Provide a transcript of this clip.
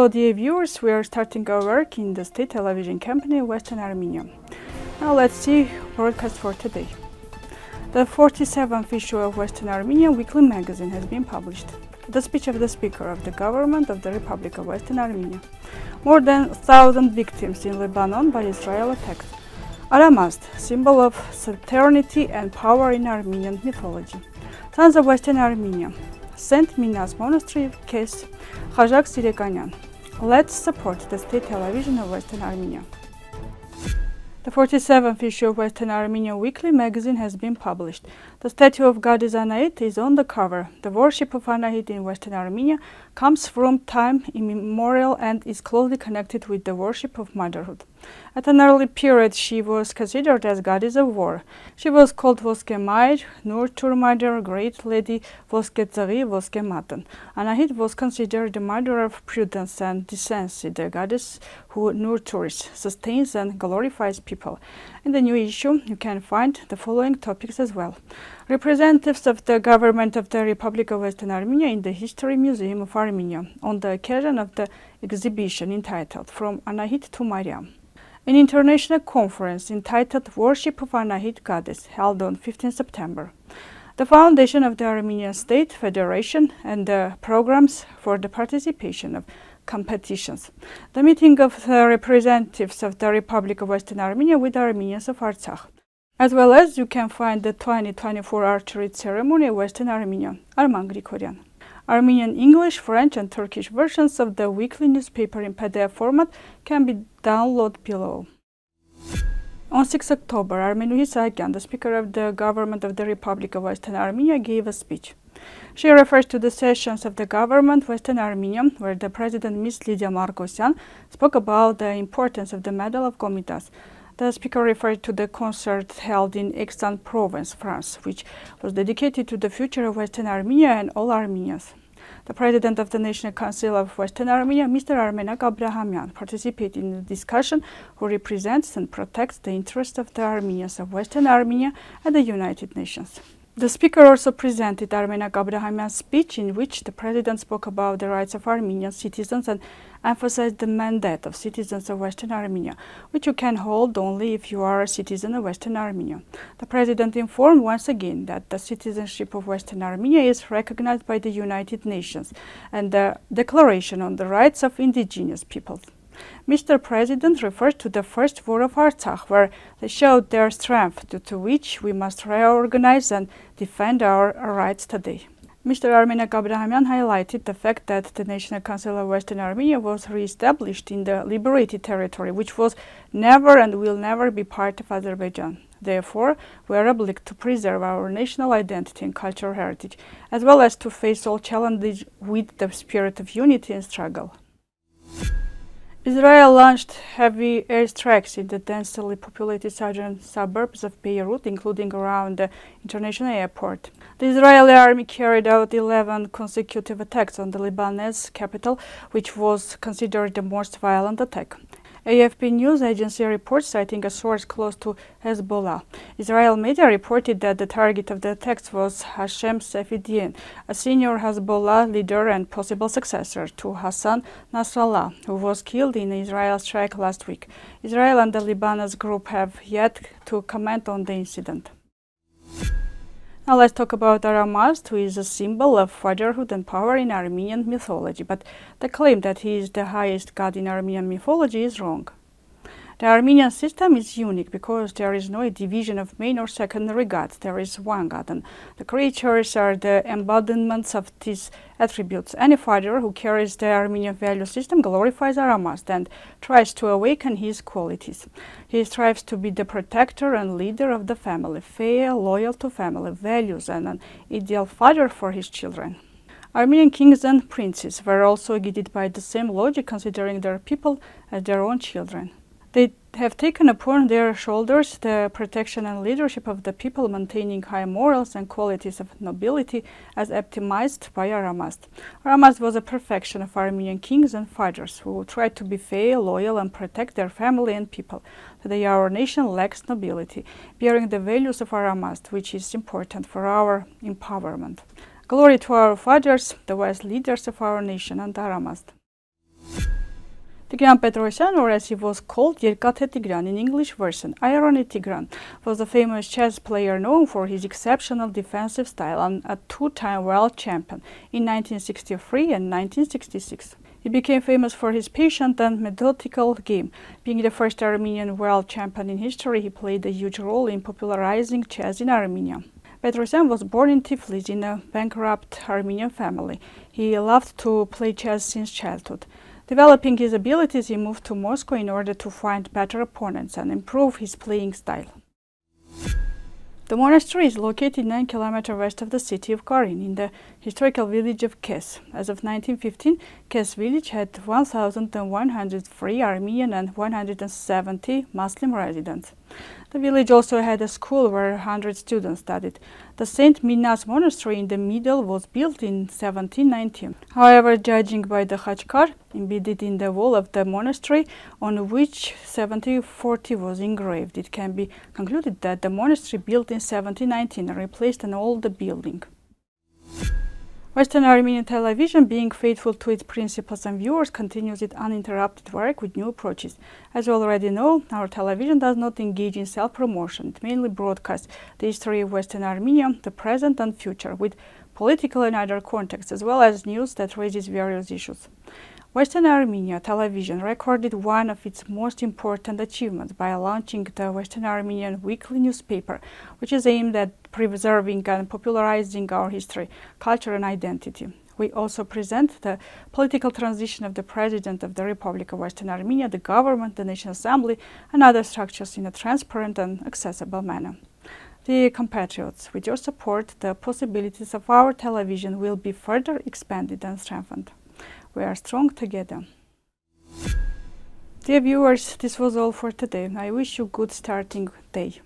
Hello dear viewers, we are starting our work in the state television company Western Armenia. Now let's see broadcast for today. The 47th issue of Western Armenia weekly magazine has been published. The speech of the Speaker of the Government of the Republic of Western Armenia. More than 1,000 victims in Lebanon by Israel attacks. Aramazd, symbol of sovereignty and power in Armenian mythology. Sons of Western Armenia. Saint Minas Monastery Kes Khajak Sirekanyan. Let's support the state television of Western Armenia. The 47th issue of Western Armenia Weekly magazine has been published. The statue of goddess Anahit is on the cover. The worship of Anahit in Western Armenia comes from time immemorial and is closely connected with the worship of motherhood. At an early period, she was considered as goddess of war. She was called Voske Mair, Nurtur Mother, Great Lady, Voske Tsari, Voske Matan. Anahit was considered the mother of prudence and decency, the goddess who nurtures, sustains, and glorifies people. In the new issue, you can find the following topics as well. Representatives of the government of the Republic of Western Armenia in the History Museum of Armenia on the occasion of the exhibition entitled From Anahit to Mariam. An international conference entitled Worship of Anahit Goddess held on 15 September. The foundation of the Armenian State Federation and the programs for the participation of competitions. The meeting of the representatives of the Republic of Western Armenia with Armenians of Artsakh. As well as you can find the 2024 archery ceremony Western Armenia, Arman Grigoryan. Armenian English, French and Turkish versions of the weekly newspaper in PDF format can be downloaded below. On 6 October, Armenuhi Saakyan, the Speaker of the Government of the Republic of Western Armenia, gave a speech. She refers to the sessions of the government Western Armenia, where the President Ms. Lydia Margosyan spoke about the importance of the Medal of Komitas. The speaker referred to the concert held in Aix-en-Provence, France, which was dedicated to the future of Western Armenia and all Armenians. The president of the National Council of Western Armenia, Mr. Armenak Abrahamyan, participated in the discussion who represents and protects the interests of the Armenians of Western Armenia at the United Nations. The speaker also presented Armenak Abrahamyan's speech in which the president spoke about the rights of Armenian citizens and emphasized the mandate of citizens of Western Armenia, which you can hold only if you are a citizen of Western Armenia. The president informed once again that the citizenship of Western Armenia is recognized by the United Nations and the Declaration on the Rights of Indigenous Peoples. Mr. President referred to the First War of Artsakh, where they showed their strength, due to which we must reorganize and defend our rights today. Mr. Armenak Abrahamyan highlighted the fact that the National Council of Western Armenia was re-established in the liberated territory, which was never and will never be part of Azerbaijan. Therefore, we are obliged to preserve our national identity and cultural heritage, as well as to face all challenges with the spirit of unity and struggle. Israel launched heavy airstrikes in the densely populated southern suburbs of Beirut, including around the international airport. The Israeli army carried out 11 consecutive attacks on the Lebanese capital, which was considered the most violent attack. AFP news agency reports citing a source close to Hezbollah. Israel media reported that the target of the attacks was Hashem Safieddine, a senior Hezbollah leader and possible successor to Hassan Nasrallah, who was killed in an Israel strike last week. Israel and the Lebanese group have yet to comment on the incident. Now let's talk about Aramazd, who is a symbol of fatherhood and power in Armenian mythology, but the claim that he is the highest god in Armenian mythology is wrong. The Armenian system is unique because there is no division of main or secondary gods. There is one god, and the creatures are the embodiments of these attributes. Any father who carries the Armenian value system glorifies Aramazd and tries to awaken his qualities. He strives to be the protector and leader of the family, fair, loyal to family values, and an ideal father for his children. Armenian kings and princes were also guided by the same logic, considering their people as their own children. Have taken upon their shoulders the protection and leadership of the people, maintaining high morals and qualities of nobility as optimized by Aramazd. Aramazd was a perfection of Armenian kings and fighters who tried to be fair, loyal, and protect their family and people. Today, our nation lacks nobility, bearing the values of Aramazd, which is important for our empowerment. Glory to our fathers, the wise leaders of our nation, and Aramazd. Tigran Petrosyan, or as he was called, Yerkate Tigran in English version, Irony Tigran, was a famous chess player known for his exceptional defensive style and a two-time world champion in 1963 and 1966. He became famous for his patient and methodical game. Being the first Armenian world champion in history, he played a huge role in popularizing chess in Armenia. Petrosyan was born in Tiflis in a bankrupt Armenian family. He loved to play chess since childhood. Developing his abilities, he moved to Moscow in order to find better opponents and improve his playing style. The monastery is located 9 km west of the city of Karin, in the historical village of Kes. As of 1915, Kes village had 1,103 Armenian and 170 Muslim residents. The village also had a school where 100 students studied. The St. Minas monastery in the middle was built in 1719. However, judging by the Khachkar embedded in the wall of the monastery, on which 1740 was engraved, it can be concluded that the monastery built in 1719 replaced an older building. Western Armenian television, being faithful to its principles and viewers, continues its uninterrupted work with new approaches. As you already know, our television does not engage in self-promotion. It mainly broadcasts the history of Western Armenia, the present and future, with political and other contexts, as well as news that raises various issues. Western Armenia Television recorded one of its most important achievements by launching the Western Armenian weekly newspaper, which is aimed at preserving and popularizing our history, culture and identity. We also present the political transition of the President of the Republic of Western Armenia, the government, the National Assembly, and other structures in a transparent and accessible manner. Dear compatriots, with your support, the possibilities of our television will be further expanded and strengthened. We are strong together. Dear viewers, this was all for today. I wish you a good starting day.